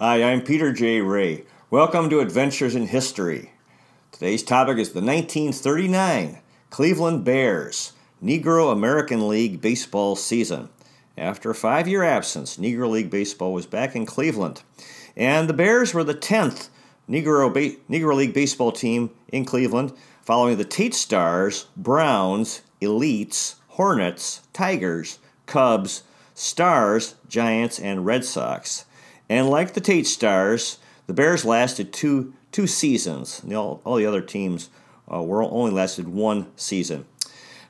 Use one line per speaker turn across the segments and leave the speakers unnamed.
Hi, I'm Peter J. Rea. Welcome to Adventures in History. Today's topic is the 1939 Cleveland Bears Negro American League baseball season. After a five year absence, Negro League Baseball was back in Cleveland. And the Bears were the 10th Negro, ba- Negro League Baseball team in Cleveland, following the Tate Stars, Browns, Elites, Hornets, Tigers, Cubs, Stars, Giants, and Red Sox. And like the Tate Stars, the Bears lasted two, two seasons. All, all the other teams uh, were only lasted one season.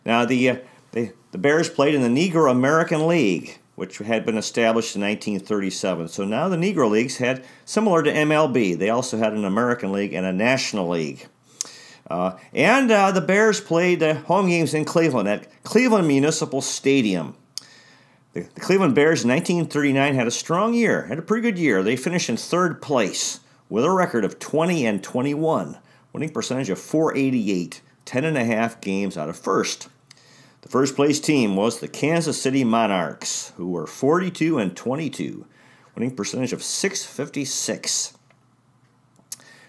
Now, the, uh, the, the Bears played in the Negro American League, which had been established in 1937. So now the Negro Leagues had, similar to MLB, they also had an American League and a National League. Uh, and uh, the Bears played uh, home games in Cleveland at Cleveland Municipal Stadium. The, the, Cleveland Bears in 1939 had a strong year, had a pretty good year. They finished in third place with a record of 20 and 21, winning percentage of 488, 10 and a half games out of first. The first place team was the Kansas City Monarchs, who were 42 and 22, winning percentage of 656.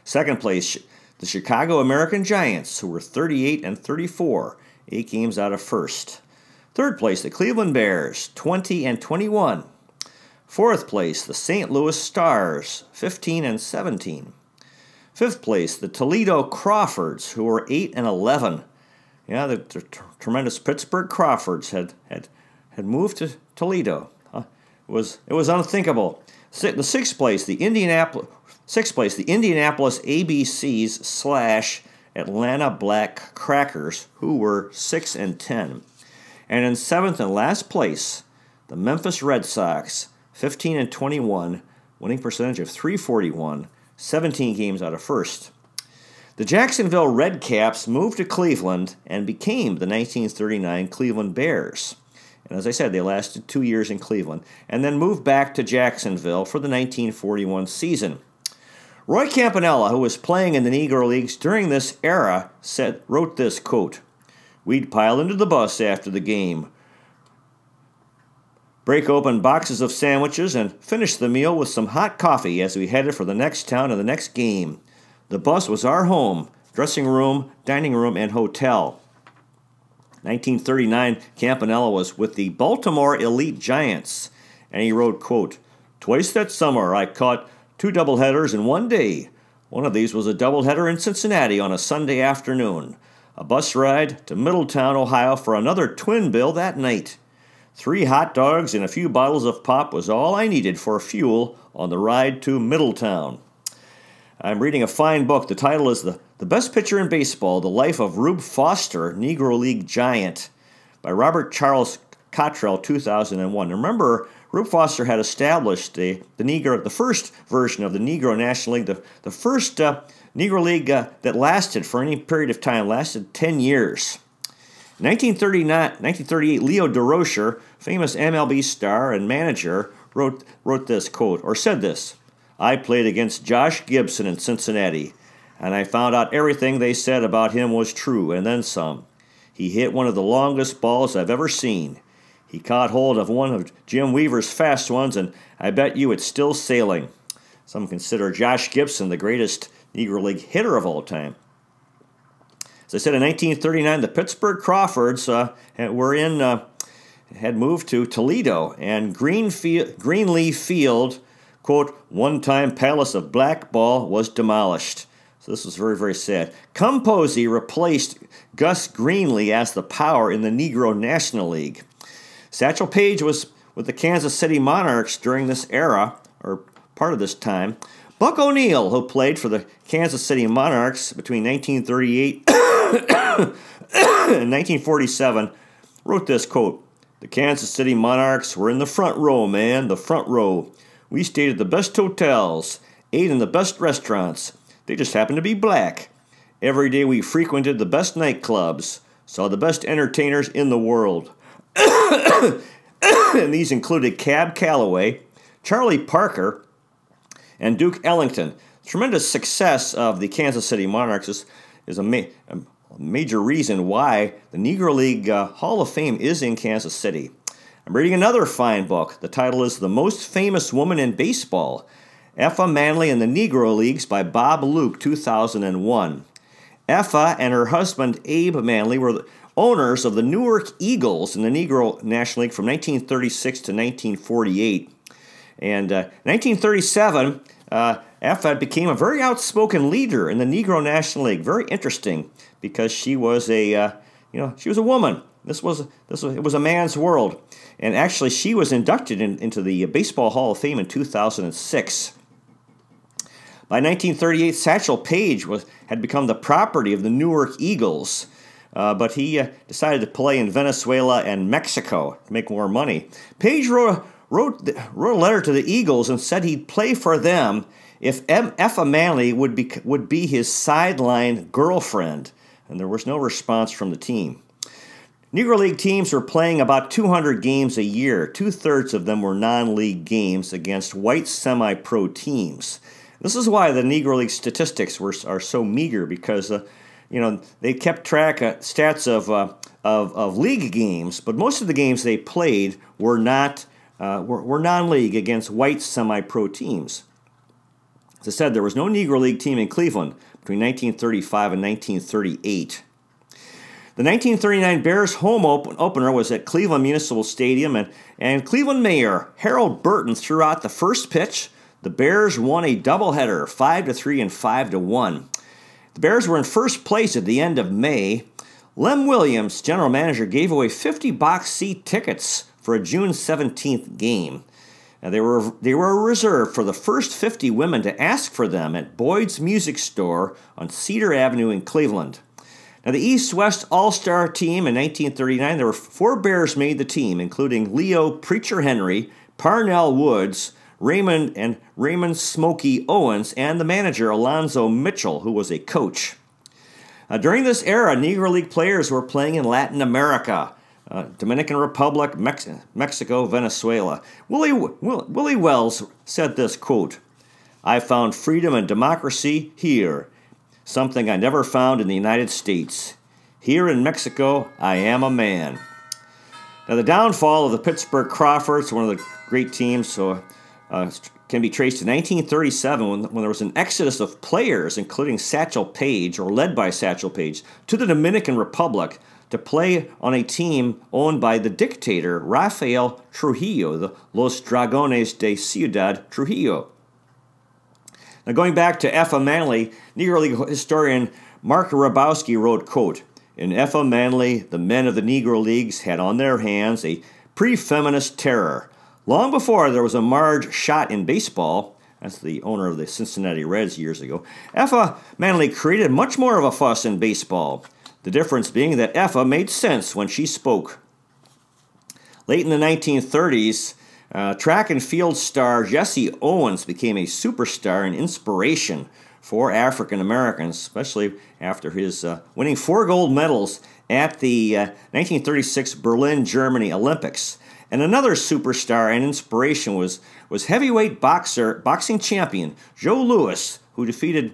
Second place, the Chicago American Giants, who were 38 and 34, eight games out of first. Third place, the Cleveland Bears, 20 and 21. Fourth place, the St. Louis Stars, 15 and 17. Fifth place, the Toledo Crawfords, who were 8 and 11. Yeah, the, the tremendous Pittsburgh Crawfords had, had, had moved to Toledo. Uh, it, was, it was unthinkable. The sixth place, the Indianapolis, Sixth place, the Indianapolis ABCs slash Atlanta Black Crackers, who were 6 and 10. And in seventh and last place, the Memphis Red Sox, 15 and 21, winning percentage of 341, 17 games out of first. The Jacksonville Redcaps moved to Cleveland and became the 1939 Cleveland Bears. And as I said, they lasted two years in Cleveland and then moved back to Jacksonville for the 1941 season. Roy Campanella, who was playing in the Negro Leagues during this era, said, wrote this quote We'd pile into the bus after the game, break open boxes of sandwiches, and finish the meal with some hot coffee as we headed for the next town and the next game. The bus was our home, dressing room, dining room, and hotel. 1939, Campanella was with the Baltimore Elite Giants, and he wrote, quote, Twice that summer I caught two doubleheaders in one day. One of these was a doubleheader in Cincinnati on a Sunday afternoon. A bus ride to Middletown, Ohio for another twin bill that night. Three hot dogs and a few bottles of pop was all I needed for fuel on the ride to Middletown. I'm reading a fine book. The title is The, the Best Pitcher in Baseball The Life of Rube Foster, Negro League Giant, by Robert Charles Cottrell, 2001. Remember, Rube Foster had established the, the Negro, the first version of the Negro National League, the, the first uh, Negro League uh, that lasted for any period of time, lasted 10 years. 1939, 1938, Leo Durocher, famous MLB star and manager, wrote, wrote this quote, or said this I played against Josh Gibson in Cincinnati, and I found out everything they said about him was true, and then some. He hit one of the longest balls I've ever seen. He caught hold of one of Jim Weaver's fast ones, and I bet you it's still sailing. Some consider Josh Gibson the greatest Negro League hitter of all time. As I said, in 1939, the Pittsburgh Crawfords uh, were in, uh, had moved to Toledo, and Greenfield, Greenleaf Field, quote, one time palace of black ball, was demolished. So this was very, very sad. Cum Posey replaced Gus Greenlee as the power in the Negro National League. Satchel Paige was with the Kansas City Monarchs during this era, or part of this time. Buck O'Neil, who played for the Kansas City Monarchs between 1938 and 1947, wrote this quote The Kansas City Monarchs were in the front row, man, the front row. We stayed at the best hotels, ate in the best restaurants. They just happened to be black. Every day we frequented the best nightclubs, saw the best entertainers in the world. and these included Cab Calloway, Charlie Parker, and Duke Ellington. Tremendous success of the Kansas City Monarchs is, is a, ma- a major reason why the Negro League uh, Hall of Fame is in Kansas City. I'm reading another fine book. The title is The Most Famous Woman in Baseball, Effa Manley and the Negro Leagues by Bob Luke, 2001. Effa and her husband Abe Manley were the owners of the Newark Eagles in the Negro National League from 1936 to 1948. And uh, 1937, uh, became a very outspoken leader in the Negro National League. Very interesting because she was a, uh, you know, she was a woman. This was this was it was a man's world, and actually she was inducted in, into the Baseball Hall of Fame in 2006. By 1938, Satchel Paige was had become the property of the Newark Eagles. Uh, but he uh, decided to play in Venezuela and Mexico to make more money. Paige wrote, wrote, wrote a letter to the Eagles and said he'd play for them if M- Effa Manley would be, would be his sideline girlfriend. And there was no response from the team. Negro League teams were playing about 200 games a year. Two thirds of them were non league games against white semi pro teams. This is why the Negro League statistics were, are so meager because uh, you know they kept track of stats of, uh, of, of league games, but most of the games they played were not uh, were, were non-league against white semi-pro teams. As I said, there was no Negro League team in Cleveland between 1935 and 1938. The 1939 Bears home open, opener was at Cleveland Municipal Stadium, and, and Cleveland Mayor Harold Burton threw out the first pitch. The Bears won a doubleheader, 5 to 3 and 5 to 1. The Bears were in first place at the end of May. Lem Williams, general manager, gave away 50 box seat tickets for a June 17th game. Now, they were they were reserved for the first 50 women to ask for them at Boyd's Music Store on Cedar Avenue in Cleveland. Now, the East West All Star team in 1939, there were four Bears made the team, including Leo Preacher Henry, Parnell Woods, Raymond and Raymond Smoky Owens, and the manager Alonzo Mitchell, who was a coach. Uh, during this era, Negro League players were playing in Latin America, uh, Dominican Republic, Mex- Mexico, Venezuela. Willie, Will, Willie Wells said this quote, I found freedom and democracy here something I never found in the United States. Here in Mexico, I am a man. Now, the downfall of the Pittsburgh Crawfords, one of the great teams, so uh, can be traced to 1937 when, when there was an exodus of players, including Satchel Paige, or led by Satchel Paige, to the Dominican Republic to play on a team owned by the dictator Rafael Trujillo, the Los Dragones de Ciudad Trujillo. Now, going back to Effa Manley, Negro League historian Mark Ribowsky wrote, quote, In Effa Manley, the men of the Negro Leagues had on their hands a pre-feminist terror. Long before there was a Marge Schott in baseball, that's the owner of the Cincinnati Reds years ago, Effa Manley created much more of a fuss in baseball. The difference being that Effa made sense when she spoke. Late in the 1930s, uh, track and field star Jesse Owens became a superstar and inspiration for African Americans, especially after his uh, winning four gold medals at the uh, 1936 Berlin, Germany Olympics. And another superstar and inspiration was, was heavyweight boxer, boxing champion Joe Louis, who defeated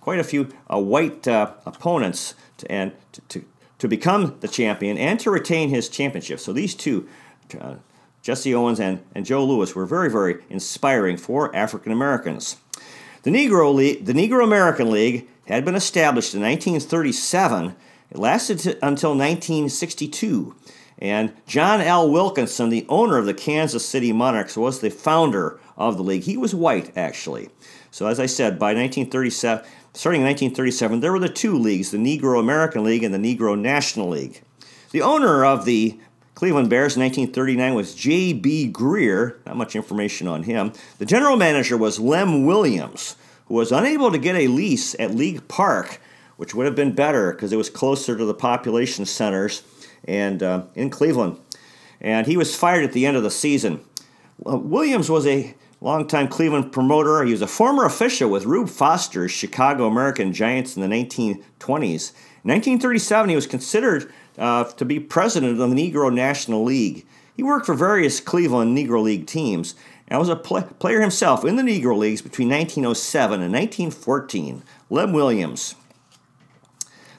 quite a few uh, white uh, opponents to, and to, to, to, become the champion and to retain his championship. So these two uh, Jesse Owens and, and Joe Louis were very, very inspiring for African Americans. The Negro, League, the Negro American League had been established in 1937. It lasted t- until 1962. And John L. Wilkinson, the owner of the Kansas City Monarchs, was the founder of the league. He was white, actually. So, as I said, by 1937, starting in 1937, there were the two leagues the Negro American League and the Negro National League. The owner of the Cleveland Bears in 1939 was J.B. Greer. Not much information on him. The general manager was Lem Williams, who was unable to get a lease at League Park, which would have been better because it was closer to the population centers and uh, in Cleveland. And he was fired at the end of the season. Williams was a longtime Cleveland promoter. He was a former official with Rube Foster's Chicago American Giants in the 1920s. In 1937, he was considered uh, to be president of the Negro National League. He worked for various Cleveland Negro League teams and was a play- player himself in the Negro Leagues between 1907 and 1914. Lem Williams.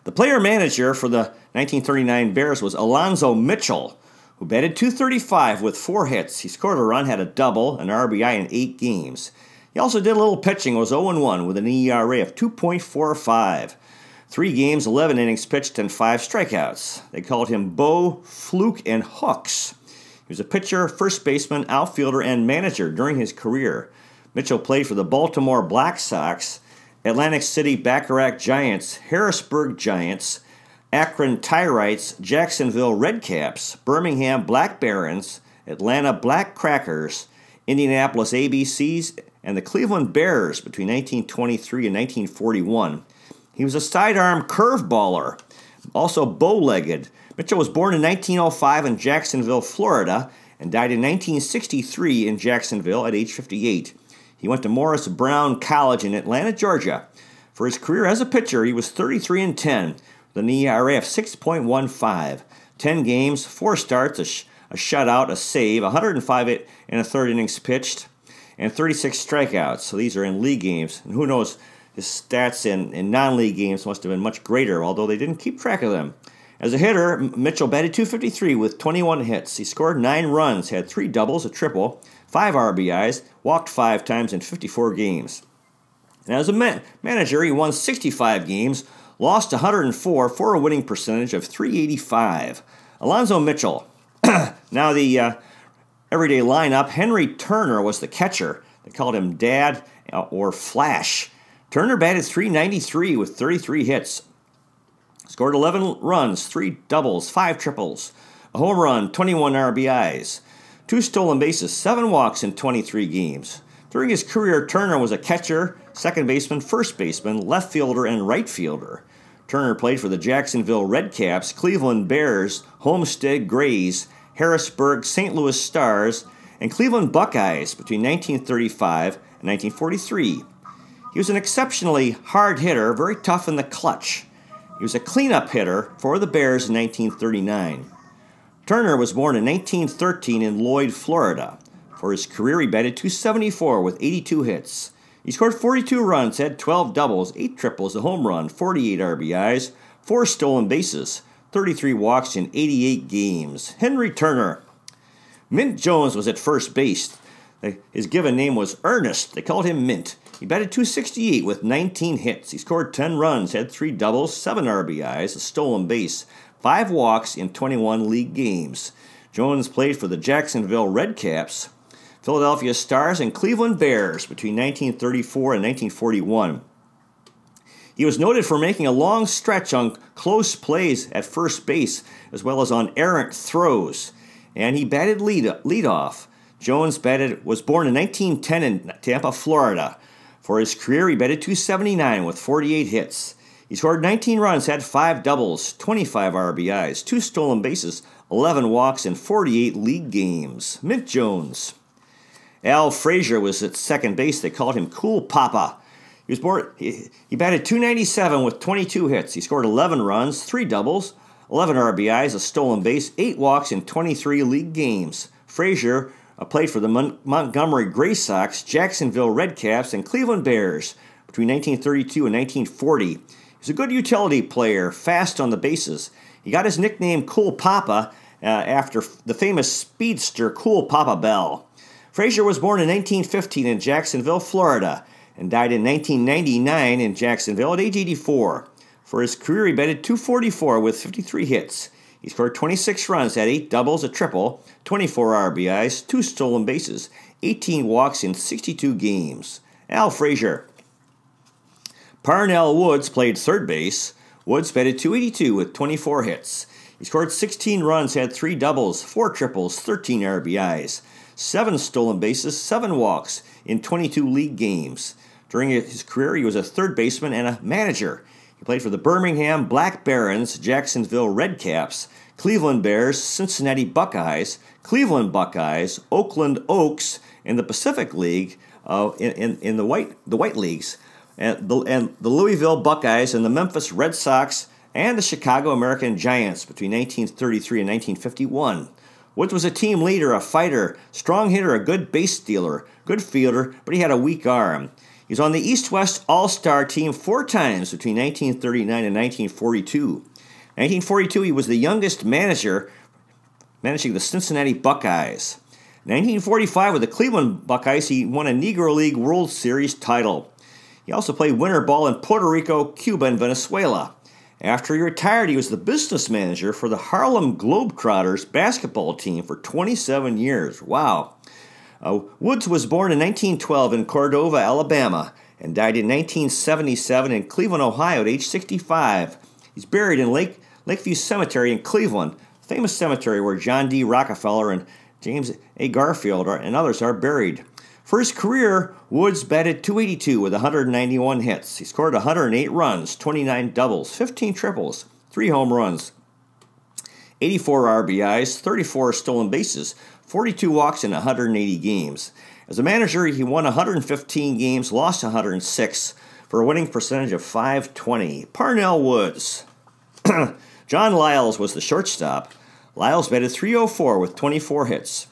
The player manager for the 1939 Bears was Alonzo Mitchell, who batted 235 with four hits. He scored a run, had a double, an RBI in eight games. He also did a little pitching, was 0 1 with an ERA of 2.45. Three games, 11 innings pitched, and five strikeouts. They called him Bo, Fluke, and Hooks. He was a pitcher, first baseman, outfielder, and manager during his career. Mitchell played for the Baltimore Black Sox, Atlantic City Bacharach Giants, Harrisburg Giants, Akron Tyrites, Jacksonville Redcaps, Birmingham Black Barons, Atlanta Black Crackers, Indianapolis ABCs, and the Cleveland Bears between 1923 and 1941. He was a sidearm curveballer, also bow legged. Mitchell was born in 1905 in Jacksonville, Florida, and died in 1963 in Jacksonville at age 58. He went to Morris Brown College in Atlanta, Georgia. For his career as a pitcher, he was 33 and 10 with an ERA of 6.15. 10 games, 4 starts, a, sh- a shutout, a save, 105 and a third innings pitched, and 36 strikeouts. So these are in league games. And who knows, his stats in, in non league games must have been much greater, although they didn't keep track of them. As a hitter, Mitchell batted 253 with 21 hits. He scored 9 runs, had 3 doubles, a triple, 5 RBIs, walked 5 times in 54 games. And as a man- manager, he won 65 games, lost 104 for a winning percentage of 385. Alonzo Mitchell. now, the uh, everyday lineup Henry Turner was the catcher. They called him Dad uh, or Flash. Turner batted 393 with 33 hits. Scored 11 runs, 3 doubles, 5 triples, a home run, 21 RBIs, 2 stolen bases, 7 walks in 23 games. During his career, Turner was a catcher, second baseman, first baseman, left fielder, and right fielder. Turner played for the Jacksonville Redcaps, Cleveland Bears, Homestead Grays, Harrisburg St. Louis Stars, and Cleveland Buckeyes between 1935 and 1943. He was an exceptionally hard hitter, very tough in the clutch. He was a cleanup hitter for the Bears in 1939. Turner was born in 1913 in Lloyd, Florida. For his career, he batted 274 with 82 hits. He scored 42 runs, had 12 doubles, 8 triples, a home run, 48 RBIs, 4 stolen bases, 33 walks in 88 games. Henry Turner. Mint Jones was at first base. His given name was Ernest. They called him Mint. He batted 268 with 19 hits. He scored 10 runs, had 3 doubles, 7 RBIs, a stolen base, 5 walks in 21 league games. Jones played for the Jacksonville Redcaps, Philadelphia Stars, and Cleveland Bears between 1934 and 1941. He was noted for making a long stretch on close plays at first base, as well as on errant throws, and he batted lead, lead off. Jones batted, was born in 1910 in Tampa, Florida. For his career, he batted 279 with 48 hits. He scored 19 runs, had 5 doubles, 25 RBIs, 2 stolen bases, 11 walks, and 48 league games. Mint Jones. Al Frazier was at second base. They called him Cool Papa. He was born. He, he batted 297 with 22 hits. He scored 11 runs, 3 doubles, 11 RBIs, a stolen base, 8 walks in 23 league games. Frazier uh, played for the Mon- Montgomery Gray Sox, Jacksonville Redcaps, and Cleveland Bears between 1932 and 1940. He's a good utility player, fast on the bases. He got his nickname Cool Papa uh, after the famous speedster Cool Papa Bell. Frazier was born in 1915 in Jacksonville, Florida, and died in 1999 in Jacksonville at age 84. For his career, he batted 244 with 53 hits. He scored 26 runs, had 8 doubles, a triple, 24 RBIs, 2 stolen bases, 18 walks in 62 games. Al Frazier. Parnell Woods played third base. Woods batted 282 with 24 hits. He scored 16 runs, had 3 doubles, 4 triples, 13 RBIs, 7 stolen bases, 7 walks in 22 league games. During his career, he was a third baseman and a manager. He played for the Birmingham Black Barons, Jacksonville Redcaps, Cleveland Bears, Cincinnati Buckeyes, Cleveland Buckeyes, Oakland Oaks in the Pacific League, uh, in, in, in, the white the white leagues, and the, and the Louisville Buckeyes and the Memphis Red Sox and the Chicago American Giants between 1933 and 1951. Woods was a team leader, a fighter, strong hitter, a good base stealer, good fielder, but he had a weak arm. He was on the East West All Star team four times between 1939 and 1942. 1942, he was the youngest manager managing the Cincinnati Buckeyes. 1945, with the Cleveland Buckeyes, he won a Negro League World Series title. He also played winter ball in Puerto Rico, Cuba, and Venezuela. After he retired, he was the business manager for the Harlem Globetrotters basketball team for 27 years. Wow. Uh, Woods was born in 1912 in Cordova, Alabama, and died in 1977 in Cleveland, Ohio, at age 65. He's buried in Lake, Lakeview Cemetery in Cleveland, famous cemetery where John D. Rockefeller and James A. Garfield are, and others are buried. For his career, Woods batted 282 with 191 hits. He scored 108 runs, 29 doubles, 15 triples, 3 home runs, 84 RBIs, 34 stolen bases, 42 walks in 180 games. As a manager, he won 115 games, lost 106 for a winning percentage of 520. Parnell Woods. John Lyles was the shortstop. Lyles batted 304 with 24 hits.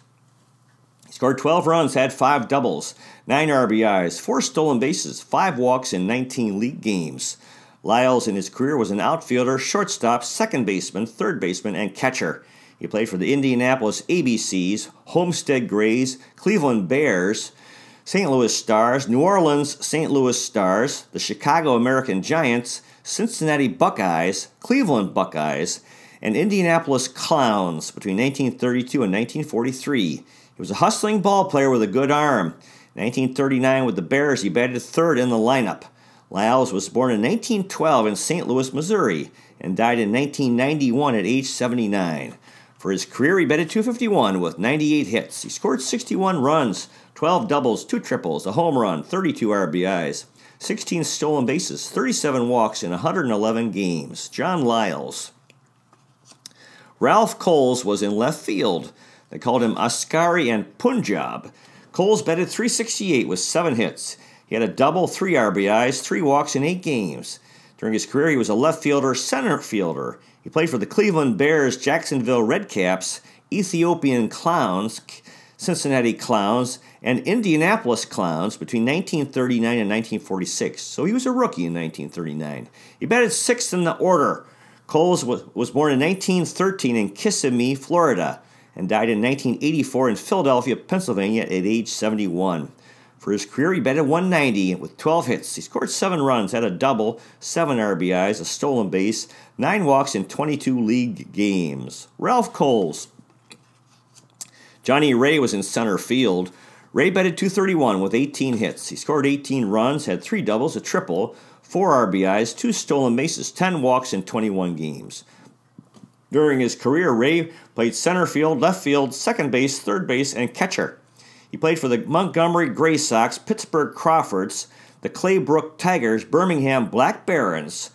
Scored 12 runs, had 5 doubles, 9 RBIs, 4 stolen bases, 5 walks in 19 league games. Lyles in his career was an outfielder, shortstop, second baseman, third baseman, and catcher. He played for the Indianapolis ABCs, Homestead Grays, Cleveland Bears, St. Louis Stars, New Orleans St. Louis Stars, the Chicago American Giants, Cincinnati Buckeyes, Cleveland Buckeyes, and Indianapolis Clowns between 1932 and 1943. He was a hustling ball player with a good arm. In 1939, with the Bears, he batted third in the lineup. Lyles was born in 1912 in St. Louis, Missouri, and died in 1991 at age 79. For his career, he batted 251 with 98 hits. He scored 61 runs, 12 doubles, 2 triples, a home run, 32 RBIs, 16 stolen bases, 37 walks in 111 games. John Lyles. Ralph Coles was in left field. They called him Askari and Punjab. Coles batted 368 with seven hits. He had a double, three RBIs, three walks in eight games. During his career, he was a left fielder, center fielder. He played for the Cleveland Bears, Jacksonville Redcaps, Ethiopian Clowns, Cincinnati Clowns, and Indianapolis Clowns between 1939 and 1946. So he was a rookie in 1939. He batted sixth in the order. Coles was, was born in 1913 in Kissimmee, Florida, and died in 1984 in Philadelphia, Pennsylvania at age 71. For his career, he batted 190 with 12 hits. He scored 7 runs, had a double, 7 RBIs, a stolen base, 9 walks in 22 league games. Ralph Coles. Johnny Ray was in center field. Ray batted 231 with 18 hits. He scored 18 runs, had 3 doubles, a triple, four RBIs, two stolen bases, 10 walks in 21 games. During his career, Ray played center field, left field, second base, third base, and catcher. He played for the Montgomery Gray Sox, Pittsburgh Crawfords, the Claybrook Tigers, Birmingham Black Barons,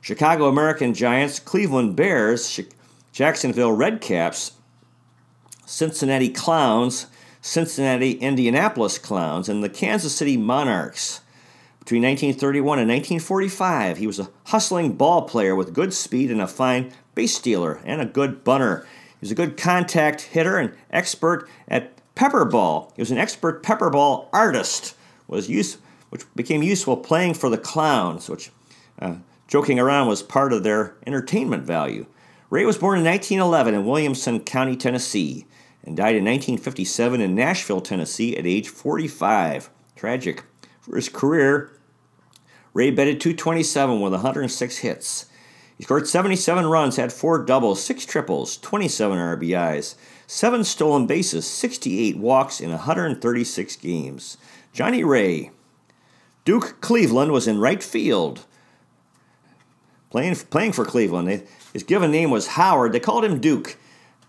Chicago American Giants, Cleveland Bears, Jacksonville Redcaps, Cincinnati Clowns, Cincinnati Indianapolis Clowns, and the Kansas City Monarchs. Between 1931 and 1945, he was a hustling ball player with good speed and a fine base stealer and a good bunter. He was a good contact hitter and expert at pepper ball. He was an expert pepper ball artist, was use, which became useful playing for the clowns, which uh, joking around was part of their entertainment value. Ray was born in 1911 in Williamson County, Tennessee, and died in 1957 in Nashville, Tennessee at age 45. Tragic. For his career, Ray batted 227 with 106 hits. He scored 77 runs, had four doubles, six triples, 27 RBIs, seven stolen bases, 68 walks in 136 games. Johnny Ray. Duke Cleveland was in right field. Playing, playing for Cleveland. His given name was Howard. They called him Duke.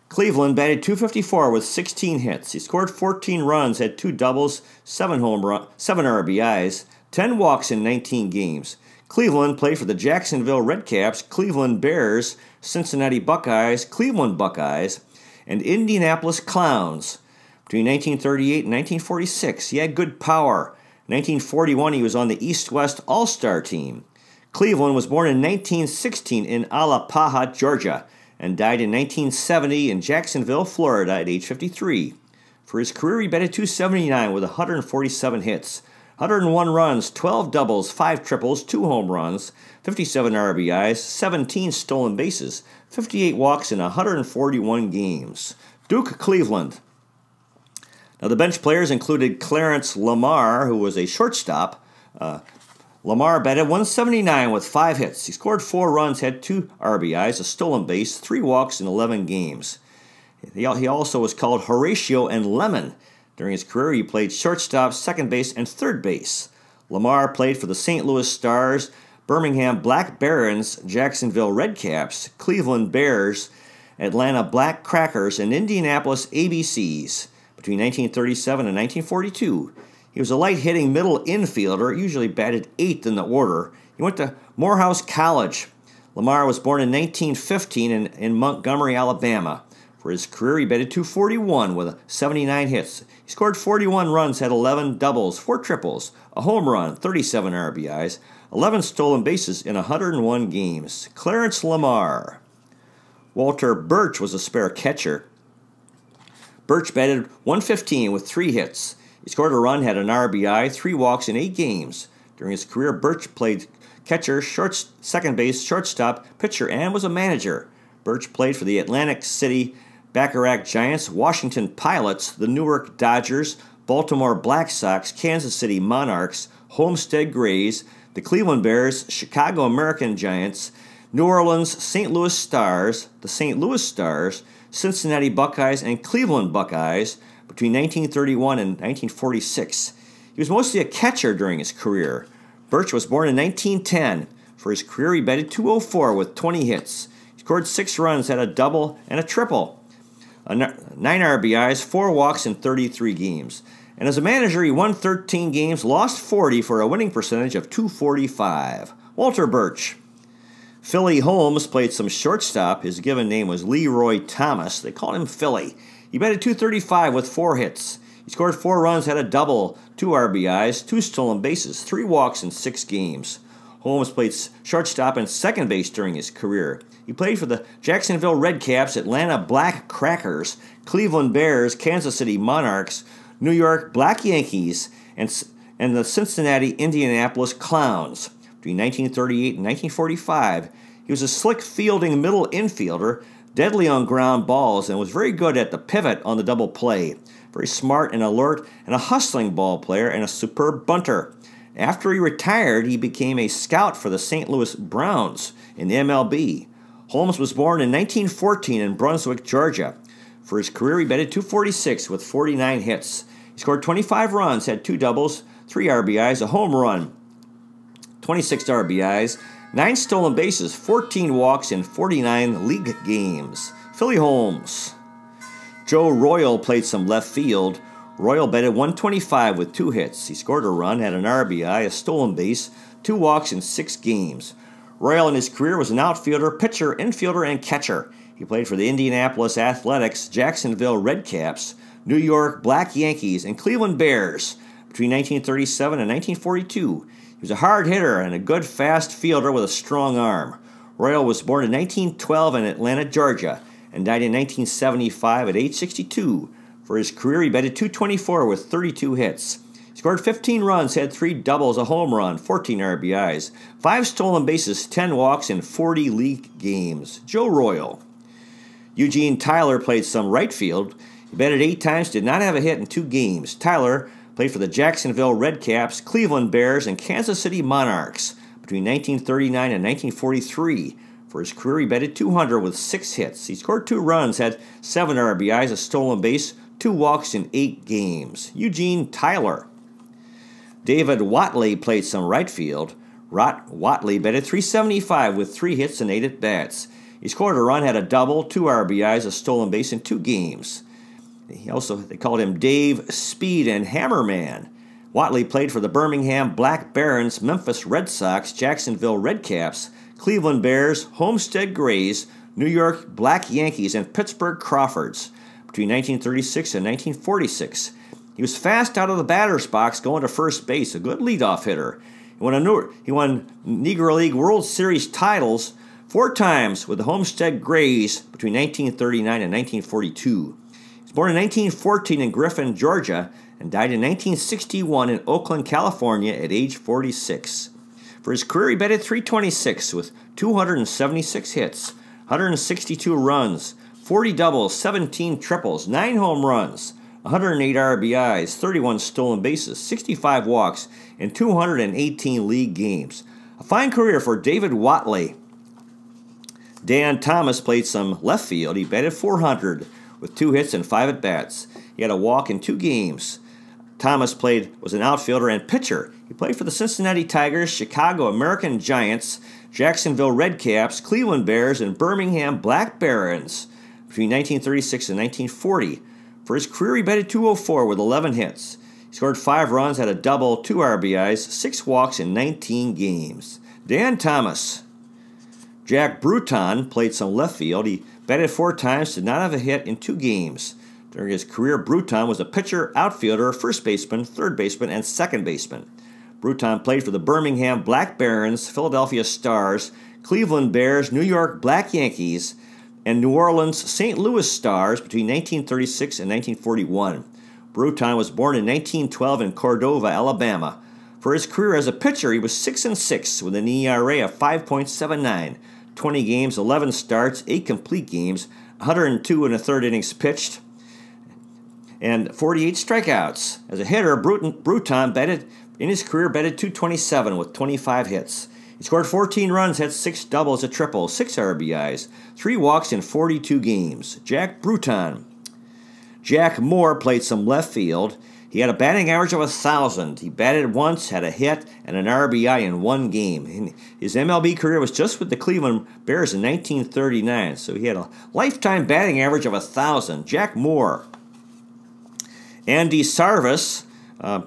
Cleveland batted 254 with 16 hits. He scored 14 runs, had two doubles, seven home run, seven RBIs, 10 walks in 19 games. Cleveland played for the Jacksonville Redcaps, Cleveland Bears, Cincinnati Buckeyes, Cleveland Buckeyes, and Indianapolis Clowns. Between 1938 and 1946, he had good power. 1941, he was on the East West All Star team. Cleveland was born in 1916 in Alapaha, Georgia, and died in 1970 in Jacksonville, Florida at age 53. For his career, he batted 279 with 147 hits. 101 runs, 12 doubles, 5 triples, 2 home runs, 57 RBIs, 17 stolen bases, 58 walks in 141 games. Duke Cleveland. Now, the bench players included Clarence Lamar, who was a shortstop. Uh, Lamar batted 179 with five hits. He scored four runs, had two RBIs, a stolen base, three walks in 11 games. He also was called Horatio and Lemon. During his career, he played shortstop, second base, and third base. Lamar played for the St. Louis Stars, Birmingham Black Barons, Jacksonville Redcaps, Cleveland Bears, Atlanta Black Crackers, and Indianapolis ABCs. Between 1937 and 1942, he was a light hitting middle infielder, usually batted eighth in the order. He went to Morehouse College. Lamar was born in 1915 in, in Montgomery, Alabama. For his career, he batted 241 with 79 hits. He scored 41 runs, had 11 doubles, 4 triples, a home run, 37 RBIs, 11 stolen bases in 101 games. Clarence Lamar. Walter Birch was a spare catcher. Birch batted 115 with three hits. He scored a run, had an RBI, three walks in eight games. During his career, Birch played catcher, short, second base, shortstop, pitcher, and was a manager. Birch played for the Atlantic City Bacharach Giants, Washington Pilots, the Newark Dodgers, Baltimore Black Sox, Kansas City Monarchs, Homestead Grays, the Cleveland Bears, Chicago American Giants, New Orleans St. Louis Stars, the St. Louis Stars, Cincinnati Buckeyes, and Cleveland Buckeyes between 1931 and 1946. He was mostly a catcher during his career. Birch was born in 1910. For his career, he batted 204 with 20 hits. He scored six runs, had a double and a triple, a nine RBIs, four walks in 33 games. And as a manager, he won 13 games, lost 40 for a winning percentage of 245. Walter Birch. Philly Holmes played some shortstop. His given name was Leroy Thomas. They called him Philly. He batted 235 with four hits. He scored four runs, had a double, two RBIs, two stolen bases, three walks in six games. Holmes played shortstop and second base during his career. He played for the Jacksonville Redcaps, Atlanta Black Crackers, Cleveland Bears, Kansas City Monarchs, New York Black Yankees, and, and the Cincinnati Indianapolis Clowns. Between 1938 and 1945, he was a slick fielding middle infielder, deadly on ground balls, and was very good at the pivot on the double play. Very smart and alert, and a hustling ball player and a superb bunter. After he retired, he became a scout for the St. Louis Browns in the MLB. Holmes was born in 1914 in Brunswick, Georgia. For his career, he batted 246 with 49 hits. He scored 25 runs, had two doubles, three RBIs, a home run, 26 RBIs, 9 stolen bases, 14 walks in 49 league games. Philly Holmes. Joe Royal played some left field. Royal batted 125 with two hits. He scored a run, had an RBI, a stolen base, two walks in six games. Royal in his career was an outfielder, pitcher, infielder, and catcher. He played for the Indianapolis Athletics, Jacksonville Redcaps, New York Black Yankees, and Cleveland Bears between 1937 and 1942. He was a hard hitter and a good fast fielder with a strong arm. Royal was born in 1912 in Atlanta, Georgia, and died in 1975 at age 62. For his career, he batted 224 with 32 hits. Scored 15 runs, had three doubles, a home run, 14 RBIs, five stolen bases, 10 walks, in 40 league games. Joe Royal. Eugene Tyler played some right field. He batted eight times, did not have a hit in two games. Tyler Played for the Jacksonville Redcaps, Cleveland Bears, and Kansas City Monarchs between 1939 and 1943. For his career, he batted 200 with six hits. He scored two runs, had seven RBIs, a stolen base, two walks in eight games. Eugene Tyler. David Watley played some right field. Rot Watley batted 375 with three hits and eight at bats. He scored a run, had a double, two RBIs, a stolen base in two games. He also they called him Dave Speed and Hammerman. Watley played for the Birmingham Black Barons, Memphis Red Sox, Jacksonville Redcaps, Cleveland Bears, Homestead Grays, New York Black Yankees, and Pittsburgh Crawfords between 1936 and 1946. He was fast out of the batter's box going to first base, a good leadoff hitter. He won, a, he won Negro League World Series titles four times with the Homestead Grays between 1939 and 1942 He was born in 1914 in Griffin, Georgia, and died in 1961 in Oakland, California at age 46. For his career, he batted 326 with 276 hits, 162 runs, 40 doubles, 17 triples, 9 home runs, 108 RBIs, 31 stolen bases, 65 walks, and 218 league games. A fine career for David Watley. Dan Thomas played some left field. He batted 400 with two hits and five at bats. He had a walk in two games. Thomas played was an outfielder and pitcher. He played for the Cincinnati Tigers, Chicago American Giants, Jacksonville Redcaps, Cleveland Bears, and Birmingham Black Barons between 1936 and 1940. For his career, he batted 204 with 11 hits. He scored five runs, had a double, two RBIs, six walks in 19 games. Dan Thomas. Jack Bruton played some left field. He batted four times, did not have a hit in two games. During his career, Bruton was a pitcher, outfielder, first baseman, third baseman, and second baseman. Bruton played for the Birmingham Black Barons, Philadelphia Stars, Cleveland Bears, New York Black Yankees, and New Orleans St. Louis Stars between 1936 and 1941. Bruton was born in 1912 in Cordova, Alabama. For his career as a pitcher, he was 6 and 6 with an ERA of 5.79. 20 games, 11 starts, 8 complete games, 102 and a third innings pitched, and 48 strikeouts. As a hitter, Bruton, Bruton batted in his career batted 227 with 25 hits. He scored 14 runs, had six doubles, a triple, six RBIs, three walks in 42 games. Jack Bruton. Jack Moore played some left field. He had a batting average of 1,000. He batted once, had a hit, and an RBI in one game. His MLB career was just with the Cleveland Bears in 1939, so he had a lifetime batting average of 1,000. Jack Moore. Andy Sarvis uh,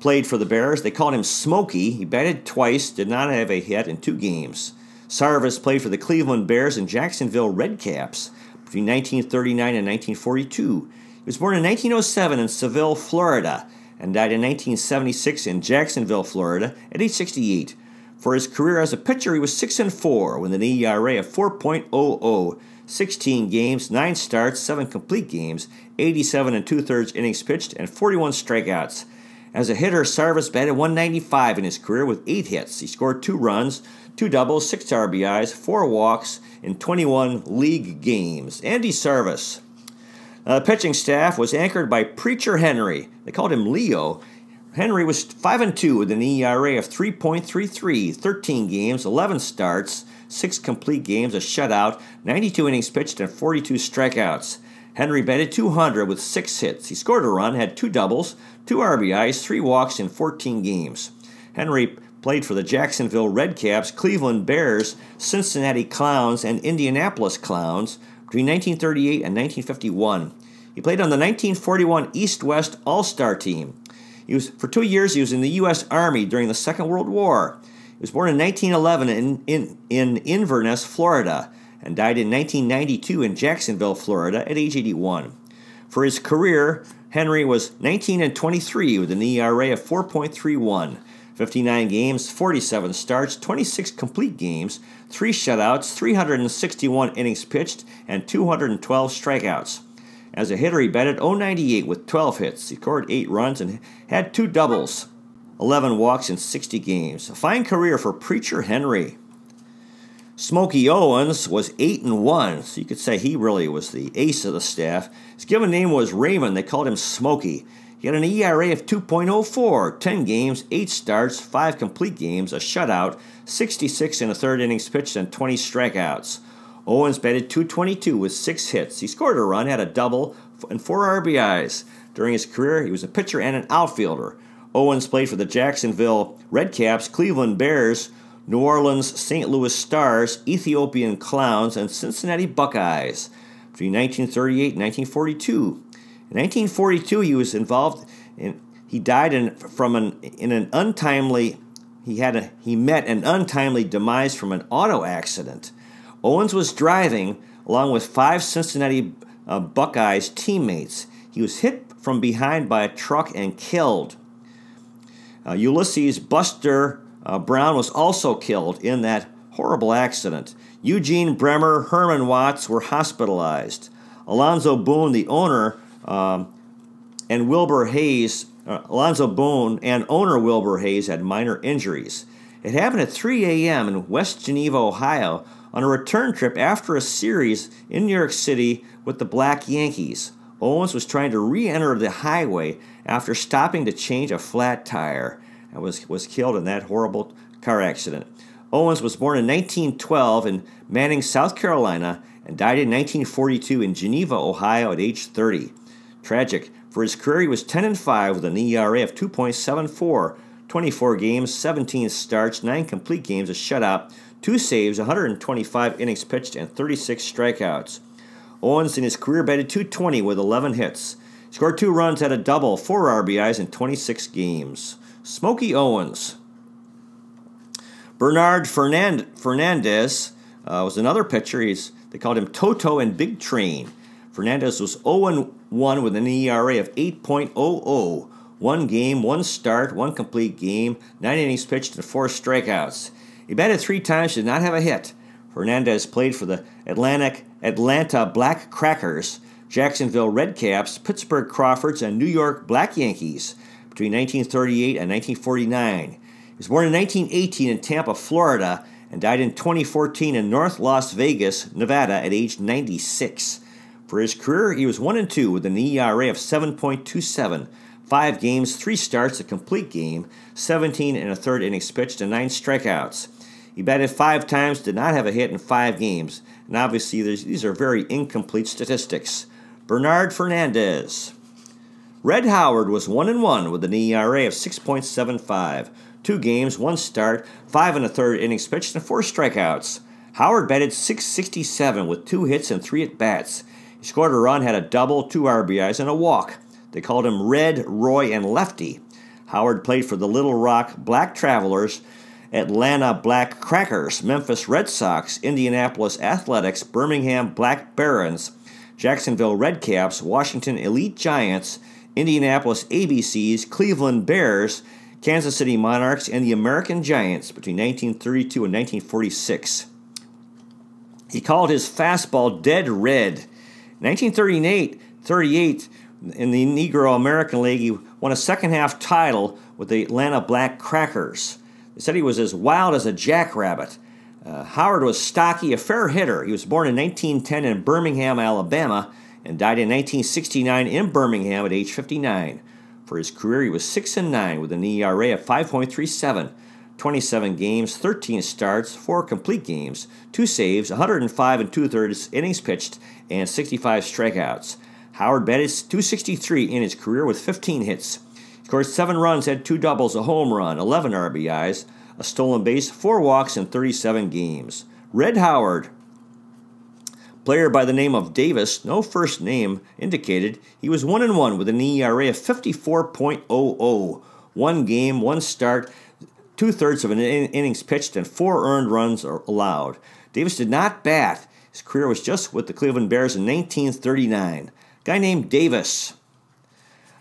played for the Bears. They called him Smokey. He batted twice, did not have a hit in two games. Sarvis played for the Cleveland Bears and Jacksonville Redcaps between 1939 and 1942. He was born in 1907 in Seville, Florida, and died in 1976 in Jacksonville, Florida, at age 68. For his career as a pitcher, he was 6 and 4 with an ERA of 4.00, 16 games, 9 starts, 7 complete games, 87 and two thirds innings pitched, and 41 strikeouts. As a hitter, Sarvis batted 195 in his career with 8 hits. He scored 2 runs, 2 doubles, 6 RBIs, 4 walks in 21 league games. Andy Sarvis. Uh, the pitching staff was anchored by Preacher Henry. They called him Leo. Henry was 5 and 2 with an ERA of 3.33, 13 games, 11 starts, 6 complete games, a shutout, 92 innings pitched, and 42 strikeouts. Henry batted 200 with 6 hits. He scored a run, had 2 doubles, 2 RBIs, 3 walks in 14 games. Henry played for the Jacksonville Redcaps, Cleveland Bears, Cincinnati Clowns, and Indianapolis Clowns between 1938 and 1951. He played on the 1941 East West All Star team. He was, for two years, he was in the U.S. Army during the Second World War. He was born in 1911 in, in, in Inverness, Florida, and died in 1992 in Jacksonville, Florida, at age 81. For his career, Henry was 19 and 23 with an ERA of 4.31. 59 games, 47 starts, 26 complete games, 3 shutouts, 361 innings pitched, and 212 strikeouts. As a hitter, he batted 098 with 12 hits. He scored 8 runs and had 2 doubles, 11 walks in 60 games. A fine career for Preacher Henry. Smokey Owens was 8 and 1, so you could say he really was the ace of the staff. His given name was Raymond. They called him Smokey. He had an ERA of 2.04, 10 games, 8 starts, 5 complete games, a shutout, 66 in a third innings pitched, and 20 strikeouts. Owens batted 222 with 6 hits. He scored a run, had a double, and 4 RBIs. During his career, he was a pitcher and an outfielder. Owens played for the Jacksonville Redcaps, Cleveland Bears, New Orleans St. Louis Stars, Ethiopian Clowns, and Cincinnati Buckeyes between 1938 and 1942. In 1942, he was involved in. He died in from an in an untimely. He had a he met an untimely demise from an auto accident. Owens was driving along with five Cincinnati uh, Buckeyes teammates. He was hit from behind by a truck and killed. Uh, Ulysses Buster uh, Brown was also killed in that horrible accident. Eugene Bremer, Herman Watts were hospitalized. Alonzo Boone, the owner, um, and Wilbur Hayes, uh, Alonzo Boone, and owner Wilbur Hayes had minor injuries. It happened at 3 a.m. in West Geneva, Ohio, on a return trip after a series in New York City with the Black Yankees. Owens was trying to re enter the highway after stopping to change a flat tire was, was killed in that horrible car accident. Owens was born in 1912 in Manning, South Carolina, and died in 1942 in Geneva, Ohio, at age 30. Tragic. For his career, he was 10 and 5 with an ERA of 2.74, 24 games, 17 starts, 9 complete games, a shutout, 2 saves, 125 innings pitched, and 36 strikeouts. Owens in his career batted 220 with 11 hits. Scored two runs, at a double, four RBIs in 26 games. Smokey Owens. Bernard Fernand- Fernandez uh, was another pitcher. He's, they called him Toto and Big Train. Fernandez was 0 1 with an ERA of 8.00. One game, one start, one complete game, nine innings pitched, and four strikeouts. He batted three times, did not have a hit. Fernandez played for the Atlantic Atlanta Black Crackers, Jacksonville Redcaps, Pittsburgh Crawfords, and New York Black Yankees between 1938 and 1949. He was born in 1918 in Tampa, Florida, and died in 2014 in North Las Vegas, Nevada, at age 96. For his career, he was 1 and 2 with an ERA of 7.27, five games, three starts, a complete game, 17 and a third innings pitched, and nine strikeouts. He batted five times, did not have a hit in five games, and obviously these are very incomplete statistics. Bernard Fernandez. Red Howard was 1 and 1 with an ERA of 6.75. Two games, one start, five and a third innings pitched, and four strikeouts. Howard batted 667 with two hits and three at bats. He scored a run, had a double, two RBIs, and a walk. They called him Red, Roy, and Lefty. Howard played for the Little Rock Black Travelers Atlanta Black Crackers, Memphis Red Sox, Indianapolis Athletics, Birmingham Black Barons, Jacksonville Redcaps, Washington Elite Giants, Indianapolis ABCs, Cleveland Bears, Kansas City Monarchs, and the American Giants between 1932 and 1946. He called his fastball dead red. 1938 38 in the Negro American League, he won a second half title with the Atlanta Black Crackers. They said he was as wild as a jackrabbit. Uh, Howard was stocky, a fair hitter. He was born in 1910 in Birmingham, Alabama, and died in 1969 in Birmingham at age 59. For his career, he was 6 and 9 with an ERA of 5.37, 27 games, 13 starts, 4 complete games, 2 saves, 105 and 2 thirds innings pitched, and 65 strikeouts. Howard batted 263 in his career with 15 hits scored seven runs, had two doubles, a home run, 11 RBIs, a stolen base, four walks in 37 games. Red Howard, player by the name of Davis, no first name indicated, he was 1 and 1 with an ERA of 54.00. One game, one start, two thirds of an in- innings pitched, and four earned runs allowed. Davis did not bat. His career was just with the Cleveland Bears in 1939. A guy named Davis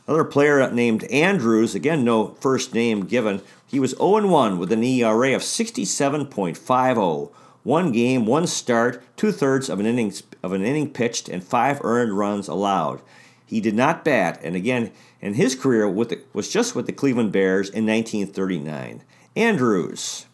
Another player named Andrews, again, no first name given, he was 0 1 with an ERA of 67.50. One game, one start, two thirds of an inning of an inning pitched, and five earned runs allowed. He did not bat, and again, in his career with the, was just with the Cleveland Bears in 1939. Andrews,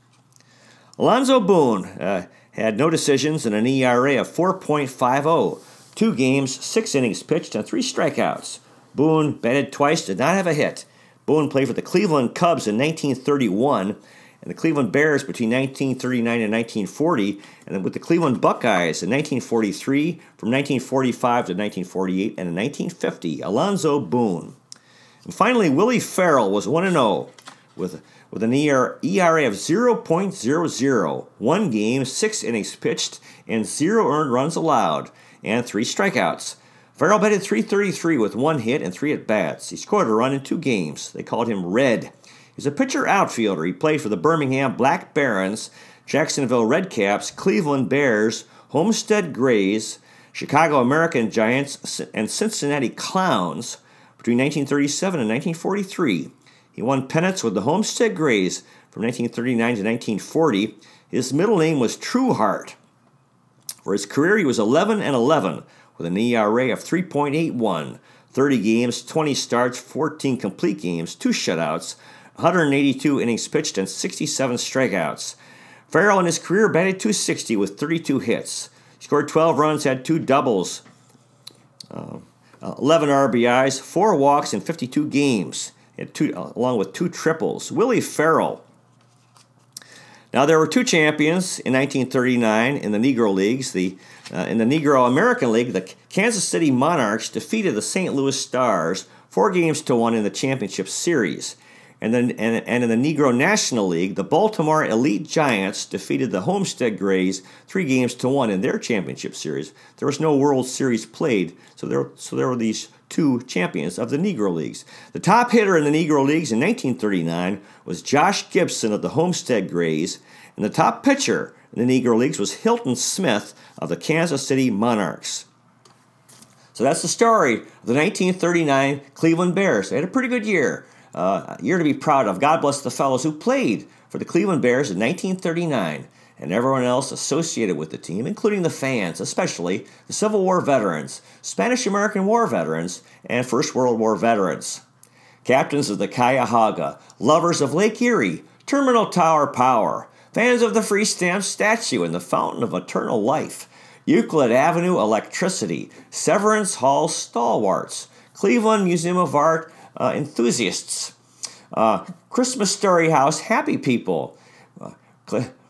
Alonzo Boone uh, had no decisions and an ERA of 4.50. Two games, six innings pitched, and three strikeouts. Boone batted twice, did not have a hit. Boone played for the Cleveland Cubs in 1931 and the Cleveland Bears between 1939 and 1940, and then with the Cleveland Buckeyes in 1943, from 1945 to 1948, and in 1950, Alonzo Boone. And finally, Willie Ferrell was 1 0 with, with an ERA of 0.00, one game, six innings pitched, and zero earned runs allowed, and three strikeouts. Ferrell batted 333 with one hit and three at bats. He scored a run in two games. They called him Red. He's a pitcher outfielder. He played for the Birmingham Black Barons, Jacksonville Redcaps, Cleveland Bears, Homestead Grays, Chicago American Giants, and Cincinnati Clowns between 1937 and 1943. He won pennants with the Homestead Grays from 1939 to 1940. His middle name was Trueheart. For his career, he was 11 and 11 with an ERA of 3.81, 30 games, 20 starts, 14 complete games, 2 shutouts, 182 innings pitched, and 67 strikeouts. Ferrell in his career batted 260 with 32 hits. Scored 12 runs, had two doubles. Uh, uh, 11 RBIs, four walks in 52 games, two, uh, along with two triples. Willie Ferrell. Now there were two champions in 1939 in the Negro Leagues. The uh, in the Negro American League, the Kansas City Monarchs defeated the St. Louis Stars four games to one in the championship series. And then and, and in the Negro National League, the Baltimore Elite Giants defeated the Homestead Grays three games to one in their championship series. There was no World Series played, so there so there were these two champions of the Negro Leagues. The top hitter in the Negro Leagues in 1939 was Josh Gibson of the Homestead Grays, and the top pitcher in the Negro Leagues was Hilton Smith of the Kansas City Monarchs. So that's the story of the 1939 Cleveland Bears. They had a pretty good year. Uh, year to be proud of. God bless the fellows who played for the Cleveland Bears in 1939 and everyone else associated with the team, including the fans, especially the Civil War veterans, Spanish American War veterans, and First World War veterans. Captains of the Cuyahoga, lovers of Lake Erie, Terminal Tower Power, fans of the Free Stamp statue and the Fountain of Eternal Life, Euclid Avenue Electricity, Severance Hall Stalwarts, Cleveland Museum of Art uh, enthusiasts, uh, Christmas Story House happy people, uh,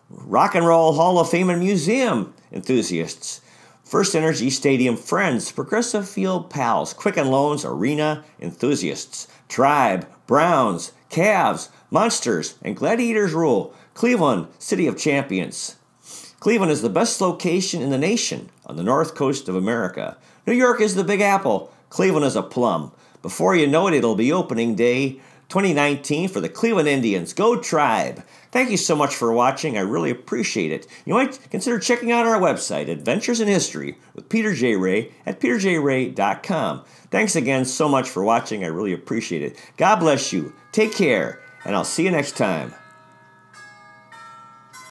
Rock and Roll Hall of Fame and Museum enthusiasts, First Energy Stadium friends, Progressive Field pals, Quicken Loans Arena enthusiasts, Tribe, Browns, Cavs, Monsters, and Gladiators Rule, Cleveland, City of Champions. Cleveland is the best location in the nation on the north coast of America. New York is the Big Apple. Cleveland is a plum. Before you know it, it'll be opening day 2019 for the Cleveland Indians. Go Tribe! Thank you so much for watching. I really appreciate it. You might consider checking out our website, Adventures in History, with Peter J. Rea at peterjrea.com. Thanks again so much for watching. I really appreciate it. God bless you. Take care, and I'll see you next time.